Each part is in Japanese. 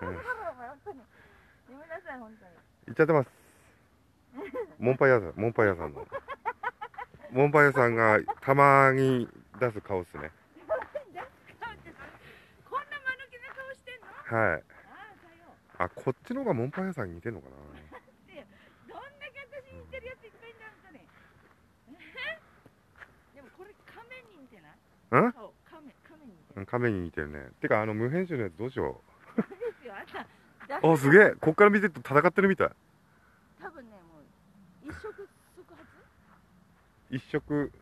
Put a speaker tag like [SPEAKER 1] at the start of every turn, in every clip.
[SPEAKER 1] お前本当にごめんなさい本当に
[SPEAKER 2] 行っちゃってます。モンパ屋さんモンパ屋さんの。モンパ屋さんがたまに出す顔っすね。
[SPEAKER 1] こんな間抜けな顔してんの？
[SPEAKER 2] はい。
[SPEAKER 1] あ
[SPEAKER 2] こっちの方がモンパ屋さんに似てんのかな。
[SPEAKER 1] どんだけ私に似てるやついっぱいいんだ本当にでもこれ亀に似てない？
[SPEAKER 2] ん？
[SPEAKER 1] 顔亀亀に似てる。
[SPEAKER 2] うん亀に似てるね。てかあの無編集のやつどうしようあすげえ。こっから見てると戦ってるみたい。
[SPEAKER 1] 多分ねもう一触即発？
[SPEAKER 2] 一色。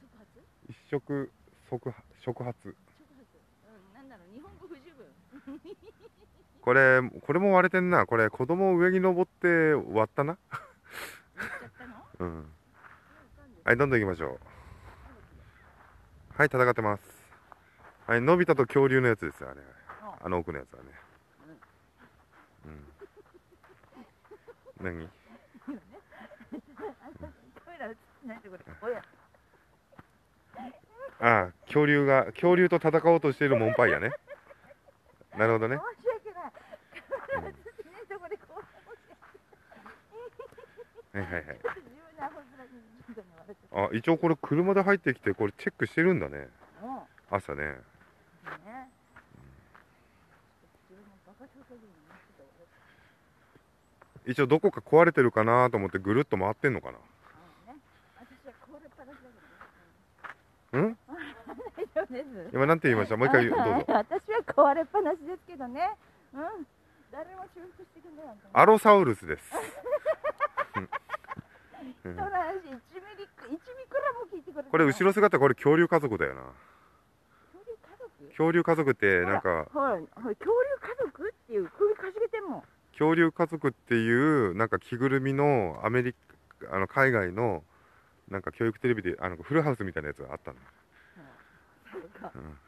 [SPEAKER 1] 即発？
[SPEAKER 2] 一色即触発。
[SPEAKER 1] うんなんだろう日本語不十分。
[SPEAKER 2] これこれも割れてんな。これ子供上に登って割ったな？うん。はいどんどん行きましょう。はい戦ってます。はいのび太と恐竜のやつですよあれ。あの奥のやつはねうん何？
[SPEAKER 1] カメラ映ってないところおや
[SPEAKER 2] ああ恐竜が恐竜と戦おうとしているモンパイやね。なるほどね。
[SPEAKER 1] う
[SPEAKER 2] はいはいはい。あ一応これ車で入ってきてこれチェックしてるんだね。朝ね
[SPEAKER 1] ね自分もバカ正直に思ってた俺
[SPEAKER 2] 一応どこか壊れてるかなと思ってぐるっと回ってんのかな。うん？
[SPEAKER 1] 大丈夫です。
[SPEAKER 2] 今なんて言いました？もう一回どうぞ。
[SPEAKER 1] 私は壊れっぱなしですけどね。うん？誰も修復してくんない
[SPEAKER 2] アロサウルスです。
[SPEAKER 1] 人の話1ミリ1ミクラも聞いてくれない。
[SPEAKER 2] これ後ろ姿これ恐竜家族だよな。
[SPEAKER 1] 恐竜家族？
[SPEAKER 2] 恐竜家族ってなんか
[SPEAKER 1] はい、はい、恐竜家族っていう首かしげてんもん
[SPEAKER 2] 恐竜家族っていうなんか着ぐるみのアメリカあの海外のなんか教育テレビであのフルハウスみたいなやつがあったの。
[SPEAKER 1] そう
[SPEAKER 2] ん。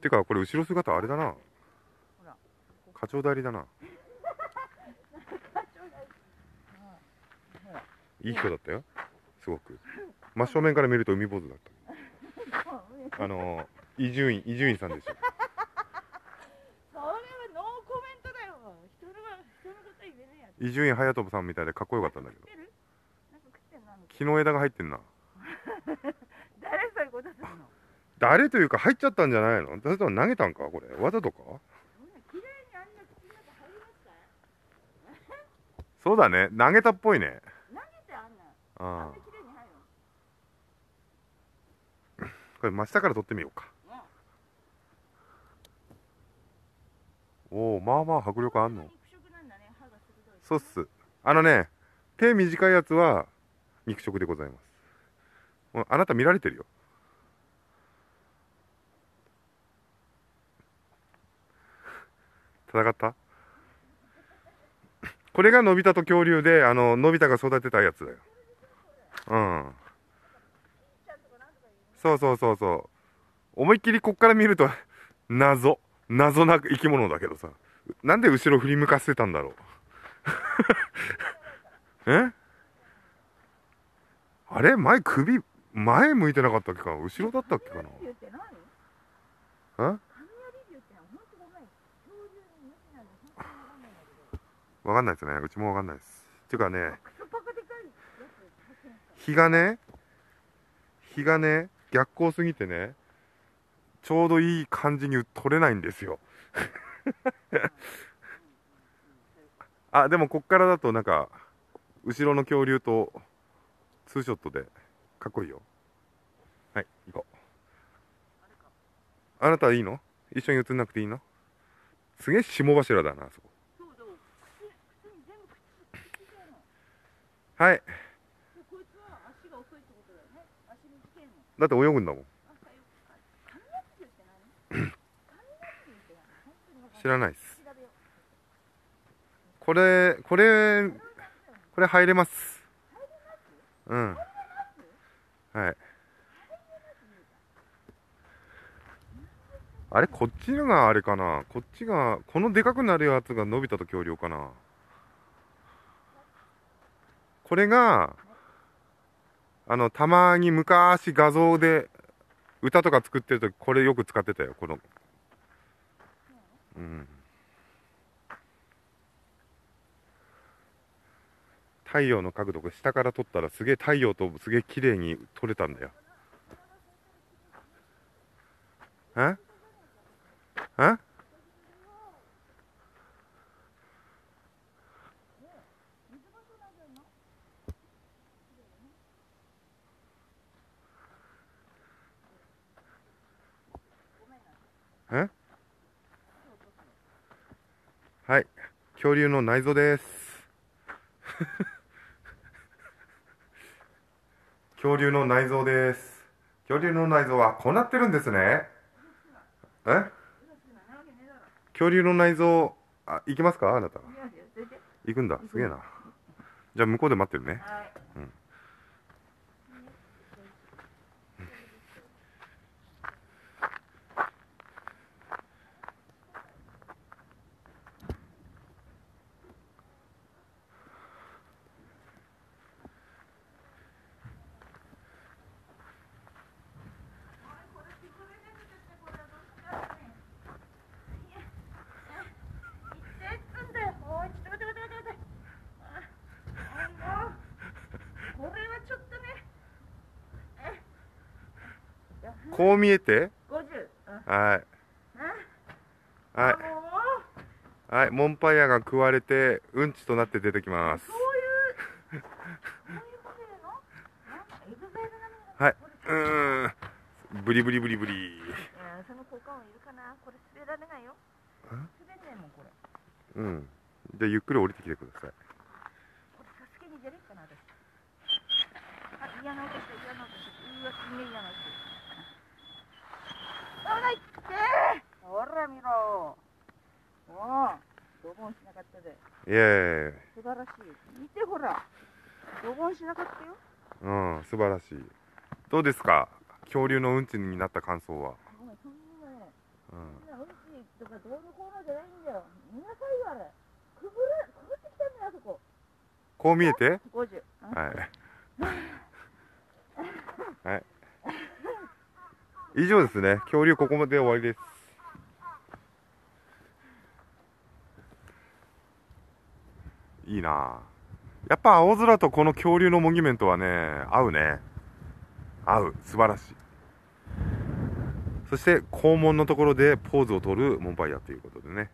[SPEAKER 1] て
[SPEAKER 2] かこれ後ろ姿あれだな。課長代理だな。いい人だったよ。すごく。真正面から見ると海坊主だった。あの伊集院伊集院さんですよ
[SPEAKER 1] それはノーコメントだよ人のは人のこと言えねえやつ
[SPEAKER 2] 伊集院隼人さんみたいでかっこよかったんだけど。木の枝が入ってんな。
[SPEAKER 1] 誰そういうことするの？
[SPEAKER 2] 誰というか入っちゃったんじゃないの？だと投げたんか？これ。わざとか？
[SPEAKER 1] そ
[SPEAKER 2] うだね。投げたっぽいね。
[SPEAKER 1] 投げてあんなあん
[SPEAKER 2] これ真下から撮ってみようか。
[SPEAKER 1] の
[SPEAKER 2] おおまあまあ迫力あんの
[SPEAKER 1] 肉食なんだね歯が鋭い
[SPEAKER 2] そうっす。あのね手短いやつは肉食でございます。あなた見られてるよ。戦った？これがのび太と恐竜であののび太が育てたやつだよ。うん。そうそうそうそう。思いっきりこっから見ると謎。謎な生き物だけどさ。なんで後ろ振り向かせてたんだろう。え？あれ？前首前向いてなかったっけか後ろだったっけかな？
[SPEAKER 1] わかんないんだけど
[SPEAKER 2] わかんないですね。うちもわかんないです。っていうかね日がね日がね逆光すぎてねちょうどいい感じに撮れないんですよ。あでもこっからだとなんか後ろの恐竜とツーショットでかっこいいよ。はい行こう。あなたはいいの？一緒に映んなくていいの？すげえ霜柱だなあそこ。はい。
[SPEAKER 1] だ
[SPEAKER 2] って泳ぐんだもん。知らないですこれこれこれ入れます。うん。はい。あれこっちのがあれかな？こっちがこのでかくなるやつがのび太と恐竜かな？これがあのたまに昔画像で歌とか作ってるとこれよく使ってたよこの。うん。太陽の角度が下から撮ったらすげえ太陽とすげえ綺麗に撮れたんだよ。え？え？え？はい。恐竜の内臓です。恐竜の内臓です。恐竜の内臓はこうなってるんですね。え？恐竜の内臓あ行きますか？あなた。行くんだ。すげえな。じゃあ向こうで待ってるね。
[SPEAKER 1] はい
[SPEAKER 2] こう見えて。
[SPEAKER 1] 50
[SPEAKER 2] はい。
[SPEAKER 1] あ
[SPEAKER 2] はい。はいモンパイアが食われてうんちとなって出てきます。はいうーんブリブリブリブリ。
[SPEAKER 1] その効果もいるかな？これ滑られないよ。
[SPEAKER 2] え？
[SPEAKER 1] 滑んねえもんこれ。
[SPEAKER 2] うん。じゃあゆっくり降りてきてください。
[SPEAKER 1] これサスケに出れっかな私。あ嫌な音して嫌な音して。うわすげえ嫌な音して危ない。ってほら見ろ。おおドボンしなかったで。
[SPEAKER 2] イエ
[SPEAKER 1] 素晴らしい。見てほら。ドボンしなかったよ。
[SPEAKER 2] うん素晴らしい。どうですか？恐竜のうんちになった感想は、うん、
[SPEAKER 1] うんちとかどうのこうのじゃないんだよ。見なさいよあれ。くぐるくぐってきたんだよあそこ。
[SPEAKER 2] こう見えて。
[SPEAKER 1] 50う。ん。
[SPEAKER 2] はいはい 以上ですね。恐竜ここまで終わりです。いいな。やっぱ青空とこの恐竜のモニュメントはね合うね。合う。素晴らしい。そして肛門のところでポーズを取るモンパイアということでね。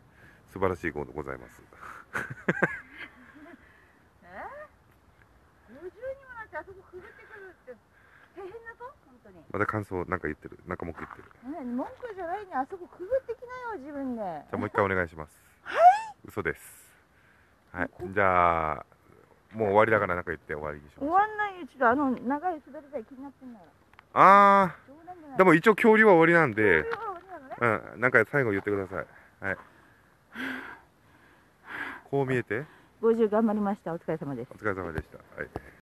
[SPEAKER 2] 素晴らしいことございます。
[SPEAKER 1] え？50にもなってあそこくぐってくるって。大変だぞ本当に
[SPEAKER 2] また感想なんか言ってる？なんか文句言ってる？
[SPEAKER 1] ね文句じゃないねあそこくぐってきなよ自分で
[SPEAKER 2] じゃあもう一回お願いします。はい。嘘です。はい。じゃあ、もう終わりだからなんか言って終わりにしましょう。
[SPEAKER 1] 終わんないよちょっとあの長い滑り台気になってんだから
[SPEAKER 2] あ
[SPEAKER 1] 冗談じゃない
[SPEAKER 2] ー、でも一応恐竜は終わりなんで、
[SPEAKER 1] こういう終わりなのね
[SPEAKER 2] うん、なんか最後言ってください。はい。こう見えて、
[SPEAKER 1] 50頑張りましたお疲れ様です
[SPEAKER 2] お疲れ様でした。はい。